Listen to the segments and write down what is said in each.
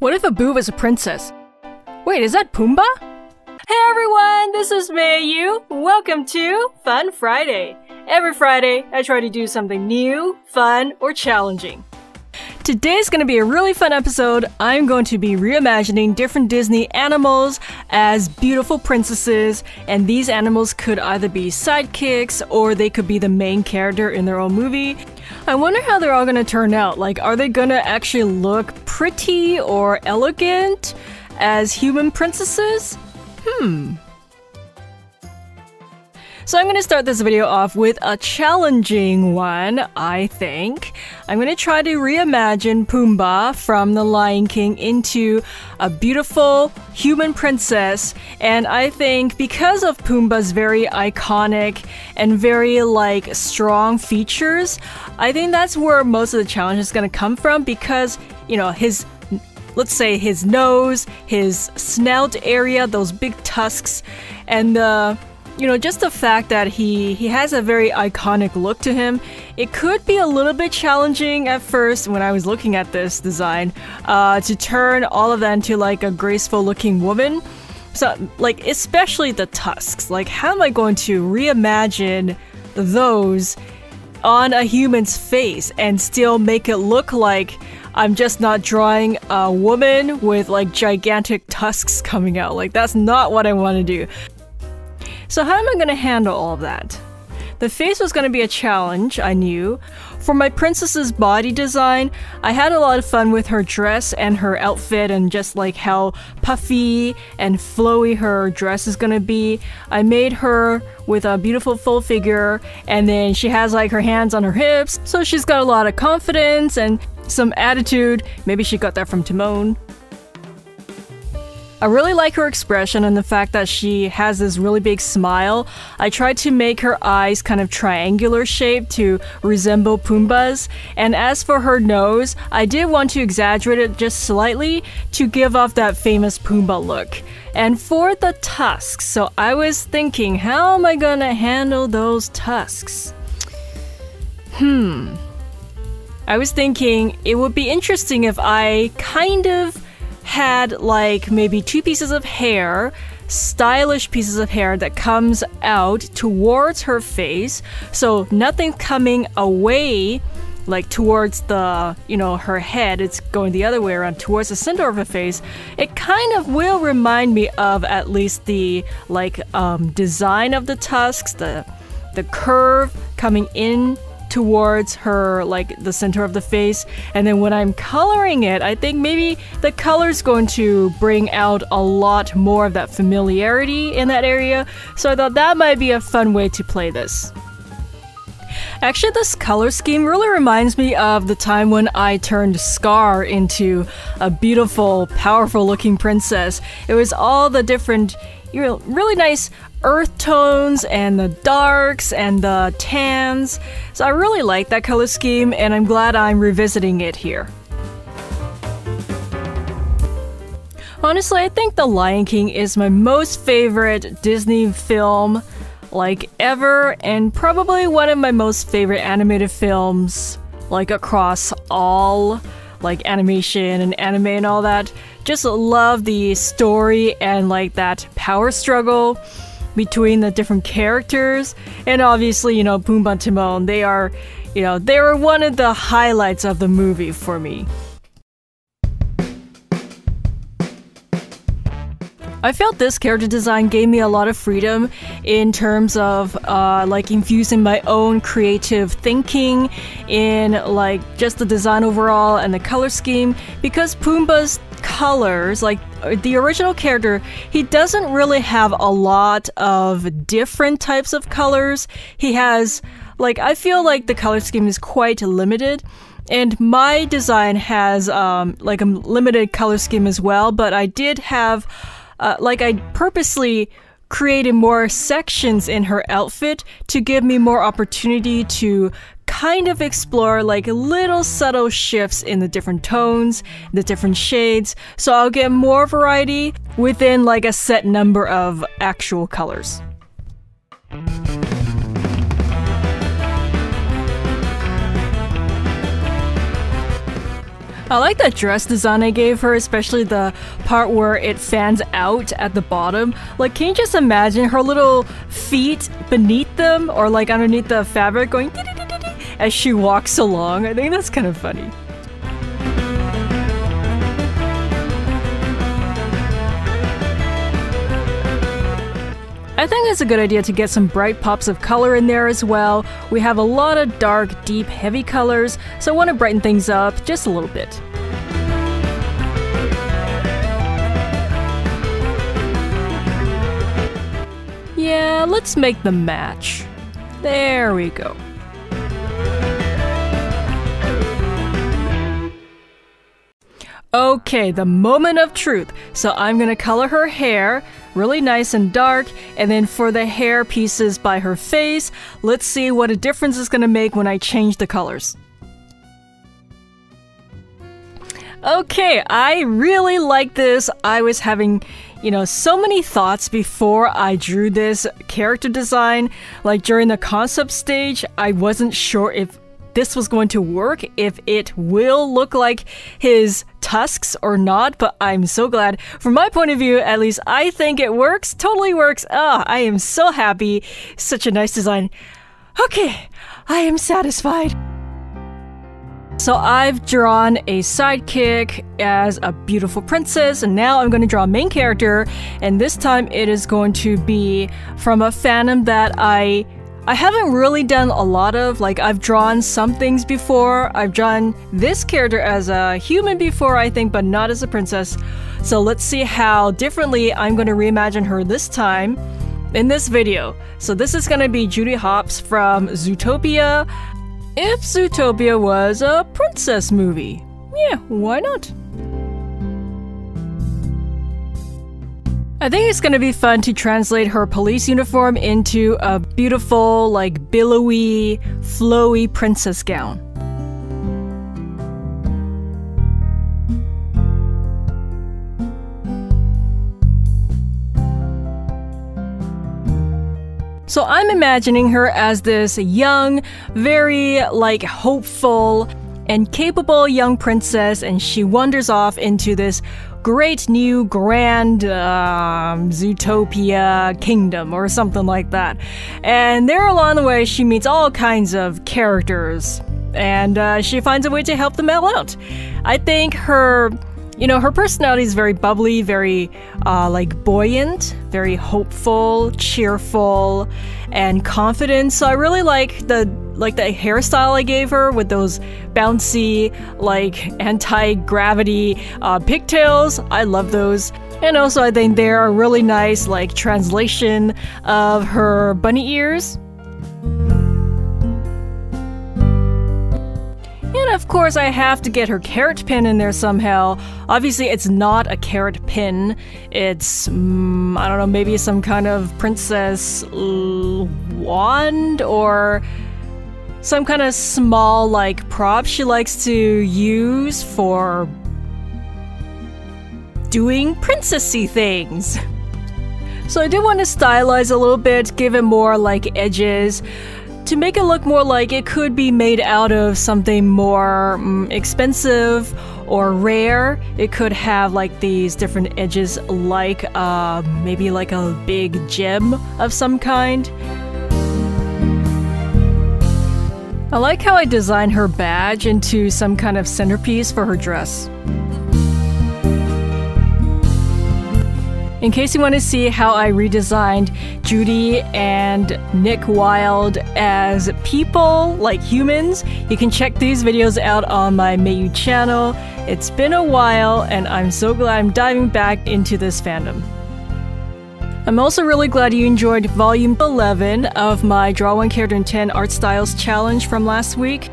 What if Abu was a princess? Wait, is that Pumbaa? Hey everyone, this is Mei Yu. Welcome to Fun Friday. Every Friday, I try to do something new, fun, or challenging. Today's going to be a really fun episode. I'm going to be reimagining different Disney animals as beautiful princesses, and these animals could either be sidekicks or they could be the main character in their own movie. I wonder how they're all going to turn out. Like, are they going to actually look pretty or elegant as human princesses? Hmm. So I'm going to start this video off with a challenging one, I think. I'm going to try to reimagine Pumbaa from The Lion King into a beautiful human princess. And I think because of Pumbaa's very iconic and very like strong features, I think that's where most of the challenge is going to come from because, you know, his let's say his nose, his snout area, those big tusks, and the you know, just the fact that he he has a very iconic look to him, it could be a little bit challenging at first when I was looking at this design uh, to turn all of that into like a graceful looking woman. So, like, especially the tusks. Like, how am I going to reimagine those on a human's face and still make it look like I'm just not drawing a woman with like gigantic tusks coming out? Like, that's not what I want to do. So how am I going to handle all of that? The face was going to be a challenge, I knew. For my princess's body design, I had a lot of fun with her dress and her outfit and just like how puffy and flowy her dress is gonna be. I made her with a beautiful full figure and then she has like her hands on her hips, so she's got a lot of confidence and some attitude. Maybe she got that from Timon. I really like her expression and the fact that she has this really big smile. I tried to make her eyes kind of triangular shape to resemble Pumbaa's. And as for her nose, I did want to exaggerate it just slightly to give off that famous Pumbaa look. And for the tusks, so I was thinking, how am I gonna handle those tusks? Hmm. I was thinking it would be interesting if I kind of had like maybe two pieces of hair, stylish pieces of hair that comes out towards her face. So nothing coming away like towards the, you know, her head, it's going the other way around towards the center of her face. It kind of will remind me of at least the like um, design of the tusks, the the curve coming in towards her like the center of the face and then when I'm coloring it I think maybe the color's going to bring out a lot more of that familiarity in that area so I thought that might be a fun way to play this. Actually, this color scheme really reminds me of the time when I turned Scar into a beautiful, powerful looking princess. It was all the different, you know, really nice earth tones and the darks and the tans. So I really like that color scheme and I'm glad I'm revisiting it here. Honestly, I think The Lion King is my most favorite Disney film like ever and probably one of my most favorite animated films like across all like animation and anime and all that. Just love the story and like that power struggle between the different characters. And obviously, you know, Pumbaa and Timon, they are, you know, they were one of the highlights of the movie for me. I felt this character design gave me a lot of freedom in terms of uh, like infusing my own creative thinking in like just the design overall and the color scheme because Pumbaa's colors, like the original character, he doesn't really have a lot of different types of colors. He has, like, I feel like the color scheme is quite limited. And my design has, um, like, a limited color scheme as well, but I did have, uh, like, I purposely created more sections in her outfit to give me more opportunity to kind of explore like little subtle shifts in the different tones, the different shades, so I'll get more variety within like a set number of actual colors. I like that dress design I gave her, especially the part where it fans out at the bottom. Like, can you just imagine her little feet beneath them or like underneath the fabric going as she walks along? I think that's kind of funny. I think it's a good idea to get some bright pops of color in there as well. We have a lot of dark, deep, heavy colors, so I want to brighten things up just a little bit. Yeah, let's make them match. There we go. Okay, the moment of truth. So I'm gonna color her hair really nice and dark, and then for the hair pieces by her face, let's see what a difference is gonna make when I change the colors. Okay, I really like this. I was having, you know, so many thoughts before I drew this character design. Like during the concept stage, I wasn't sure if this was going to work, if it will look like his tusks or not, but I'm so glad. From my point of view, at least, I think it works. Totally works. Ah, oh, I am so happy. Such a nice design. Okay, I am satisfied. So I've drawn a sidekick as a beautiful princess, and now I'm going to draw a main character, and this time it is going to be from a fandom that I I haven't really done a lot of, like, I've drawn some things before. I've drawn this character as a human before, I think, but not as a princess. So let's see how differently I'm going to reimagine her this time in this video. So this is going to be Judy Hopps from Zootopia. If Zootopia was a princess movie. Yeah, why not? I think it's gonna be fun to translate her police uniform into a beautiful, like, billowy, flowy princess gown. So I'm imagining her as this young, very, like, hopeful, and capable young princess, and she wanders off into this great new grand um, Zootopia kingdom or something like that. And there along the way, she meets all kinds of characters and uh, she finds a way to help them all out. I think her you know, her personality is very bubbly, very uh, like buoyant, very hopeful, cheerful, and confident. So I really like the like the hairstyle I gave her with those bouncy, like anti-gravity uh, pigtails. I love those. And also, I think they're a really nice like translation of her bunny ears. Of course, I have to get her carrot pin in there somehow. Obviously, it's not a carrot pin. It's, mm, I don't know, maybe some kind of princess wand or some kind of small, like, prop she likes to use for doing princessy things. So I do want to stylize a little bit, give it more, like, edges to make it look more like it could be made out of something more um, expensive or rare. It could have like these different edges, like uh, maybe like a big gem of some kind. I like how I designed her badge into some kind of centerpiece for her dress. In case you want to see how I redesigned Judy and Nick Wilde as people, like humans, you can check these videos out on my Mei Yu channel. It's been a while, and I'm so glad I'm diving back into this fandom. I'm also really glad you enjoyed volume 11 of my Draw One Character in 10 Art Styles challenge from last week.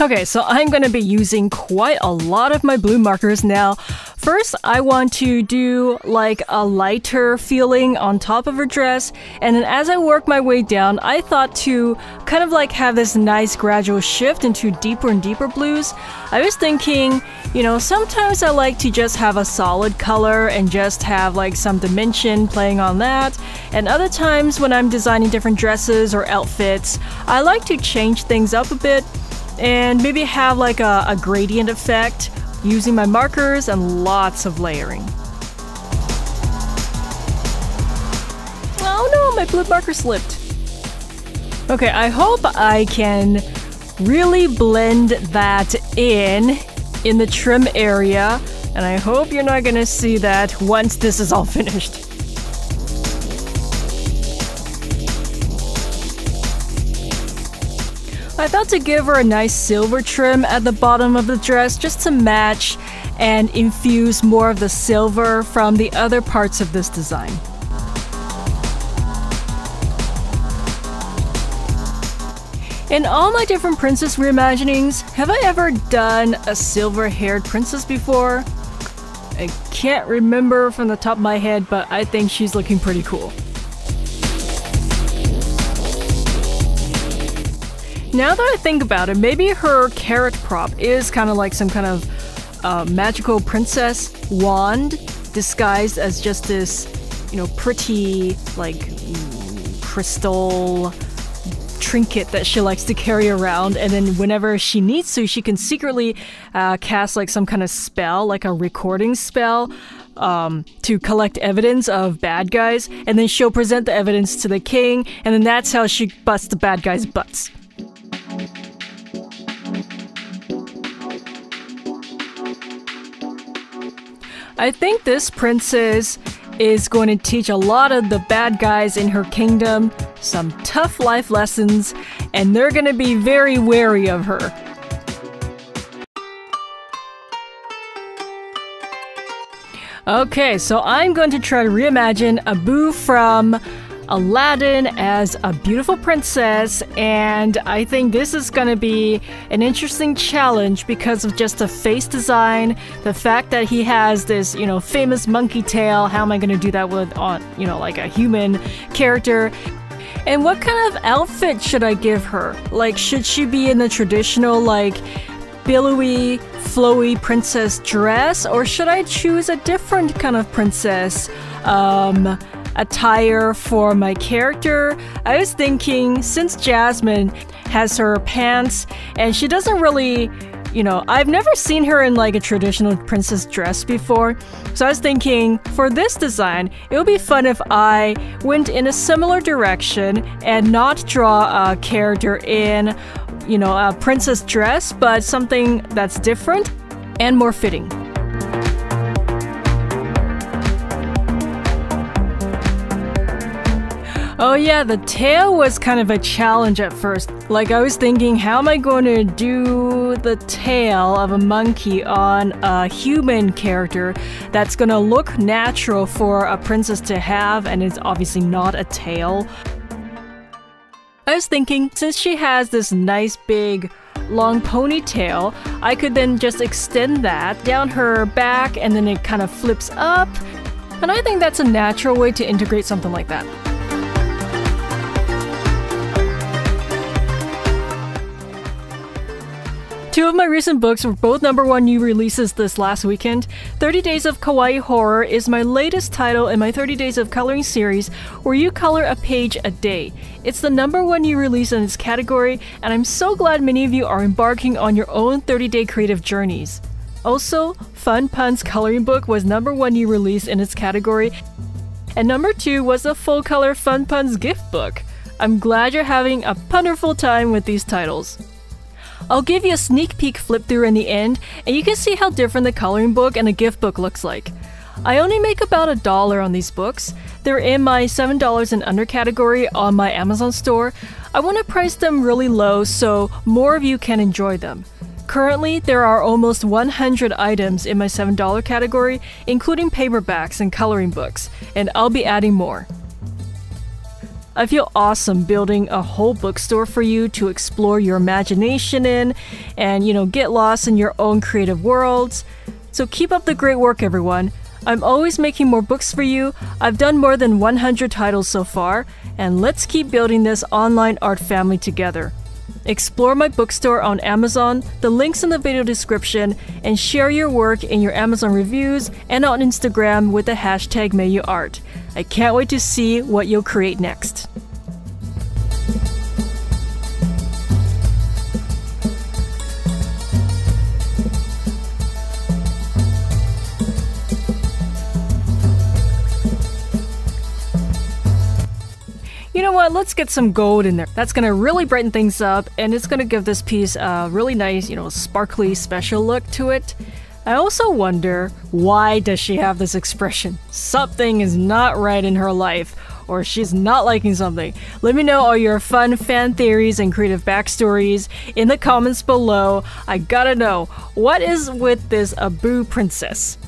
Okay, so I'm going to be using quite a lot of my blue markers now First, I want to do like a lighter feeling on top of her dress, and then as I work my way down, I thought to kind of like have this nice gradual shift into deeper and deeper blues. I was thinking, you know, sometimes I like to just have a solid color and just have like some dimension playing on that, and other times when I'm designing different dresses or outfits, I like to change things up a bit and maybe have like a, a gradient effect using my markers and lots of layering. Oh no, my blue marker slipped. Okay, I hope I can really blend that in in the trim area and I hope you're not gonna see that once this is all finished. I thought to give her a nice silver trim at the bottom of the dress just to match and infuse more of the silver from the other parts of this design. In all my different princess reimaginings, have I ever done a silver haired princess before? I can't remember from the top of my head, but I think she's looking pretty cool. Now that I think about it, maybe her carrot prop is kind of like some kind of uh, magical princess wand disguised as just this, you know, pretty, like, crystal trinket that she likes to carry around. And then whenever she needs to, she can secretly uh, cast like some kind of spell, like a recording spell. Um, to collect evidence of bad guys, and then she'll present the evidence to the king, and then that's how she busts the bad guys' butts. I think this princess is going to teach a lot of the bad guys in her kingdom some tough life lessons, and they're going to be very wary of her. Okay, so I'm going to try to reimagine Abu from Aladdin as a beautiful princess, and I think this is going to be an interesting challenge because of just the face design, the fact that he has this, you know, famous monkey tail. How am I going to do that with on, you know, like a human character? And what kind of outfit should I give her? Like, should she be in the traditional, like, billowy, flowy princess dress, or should I choose a different kind of princess? Um, attire for my character, I was thinking since Jasmine has her pants and she doesn't really you know, I've never seen her in like a traditional princess dress before. So I was thinking for this design, it would be fun if I went in a similar direction and not draw a character in, you know, a princess dress, but something that's different and more fitting. Oh yeah, the tail was kind of a challenge at first. Like I was thinking, how am I going to do the tail of a monkey on a human character that's gonna look natural for a princess to have and it's obviously not a tail? I was thinking, since she has this nice big long ponytail, I could then just extend that down her back and then it kind of flips up. And I think that's a natural way to integrate something like that. Two of my recent books were both number one new releases this last weekend. 30 Days of Kawaii Horror is my latest title in my 30 Days of Coloring series, where you color a page a day. It's the number one new release in its category, and I'm so glad many of you are embarking on your own 30 day creative journeys. Also, Fun Pun's coloring book was number one new release in its category, and number two was the full color Fun Pun's gift book. I'm glad you're having a wonderful time with these titles. I'll give you a sneak peek flip through in the end, and you can see how different the coloring book and the gift book looks like. I only make about a dollar on these books. They're in my $7 and under category on my Amazon store. I want to price them really low so more of you can enjoy them. Currently, there are almost 100 items in my $7 category, including paperbacks and coloring books, and I'll be adding more. I feel awesome building a whole bookstore for you to explore your imagination in and, you know, get lost in your own creative worlds. So keep up the great work, everyone. I'm always making more books for you. I've done more than 100 titles so far, and let's keep building this online art family together. Explore my bookstore on Amazon, the links in the video description, and share your work in your Amazon reviews and on Instagram with the hashtag MeiYuArt. I can't wait to see what you'll create next. Let's get some gold in there. That's gonna really brighten things up, and it's gonna give this piece a really nice, you know, sparkly special look to it. I also wonder, why does she have this expression? Something is not right in her life, or she's not liking something. Let me know all your fun fan theories and creative backstories in the comments below. I gotta know, what is with this Abu princess?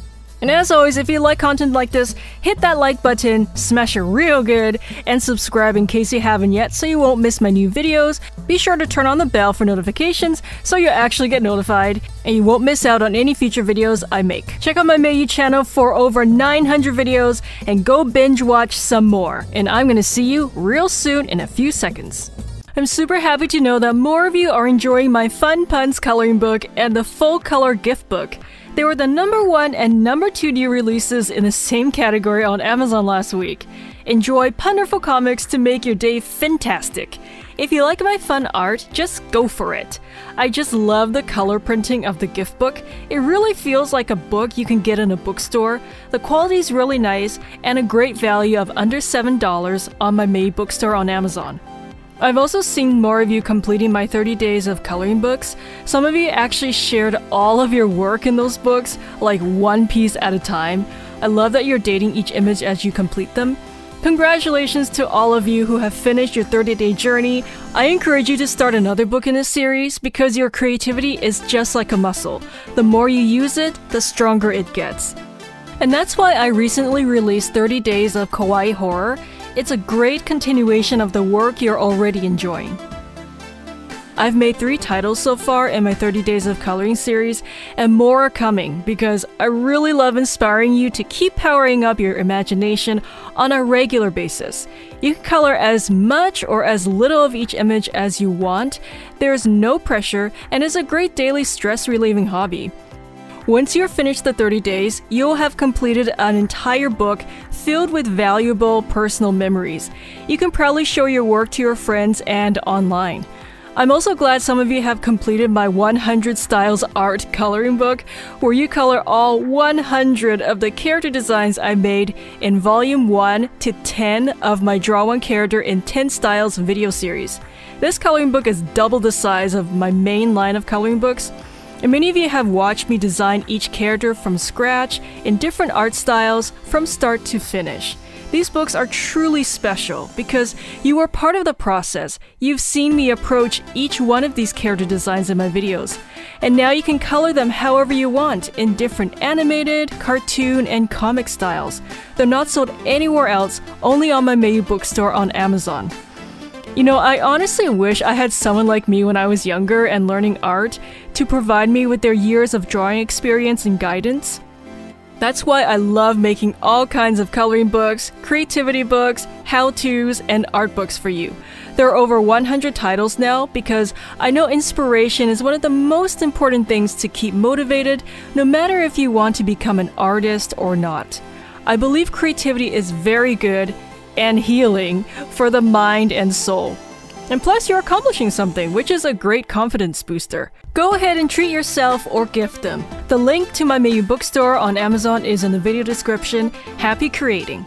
And as always, if you like content like this, hit that like button, smash it real good, and subscribe in case you haven't yet so you won't miss my new videos. Be sure to turn on the bell for notifications so you actually get notified and you won't miss out on any future videos I make. Check out my Mei Yu channel for over 900 videos and go binge watch some more. And I'm gonna see you real soon in a few seconds. I'm super happy to know that more of you are enjoying my Fun Puns coloring book and the full color gift book. They were the number one and number two new releases in the same category on Amazon last week. Enjoy Punderful comics to make your day fantastic. If you like my fun art, just go for it. I just love the color printing of the gift book. It really feels like a book you can get in a bookstore. The quality is really nice and a great value of under $7 on my May bookstore on Amazon. I've also seen more of you completing my 30 days of coloring books. Some of you actually shared all of your work in those books, like one piece at a time. I love that you're dating each image as you complete them. Congratulations to all of you who have finished your 30 day journey. I encourage you to start another book in this series because your creativity is just like a muscle. The more you use it, the stronger it gets. And that's why I recently released 30 Days of Kawaii Horror. It's a great continuation of the work you're already enjoying. I've made three titles so far in my 30 Days of Coloring series, and more are coming because I really love inspiring you to keep powering up your imagination on a regular basis. You can color as much or as little of each image as you want, there's no pressure, and is a great daily stress relieving hobby. Once you're finished the 30 days, you'll have completed an entire book filled with valuable personal memories. You can proudly show your work to your friends and online. I'm also glad some of you have completed my 100 Styles Art coloring book, where you color all 100 of the character designs I made in Volume 1 to 10 of my Draw One Character in 10 Styles video series. This coloring book is double the size of my main line of coloring books, and many of you have watched me design each character from scratch in different art styles from start to finish. These books are truly special because you are part of the process. You've seen me approach each one of these character designs in my videos. And now you can color them however you want in different animated, cartoon, and comic styles. They're not sold anywhere else, only on my Mei Yu bookstore on Amazon. You know, I honestly wish I had someone like me when I was younger and learning art to provide me with their years of drawing experience and guidance. That's why I love making all kinds of coloring books, creativity books, how to's, and art books for you. There are over 100 titles now because I know inspiration is one of the most important things to keep motivated, no matter if you want to become an artist or not. I believe creativity is very good and healing for the mind and soul. And plus, you're accomplishing something, which is a great confidence booster. Go ahead and treat yourself or gift them. The link to my Mei Yu bookstore on Amazon is in the video description. Happy creating!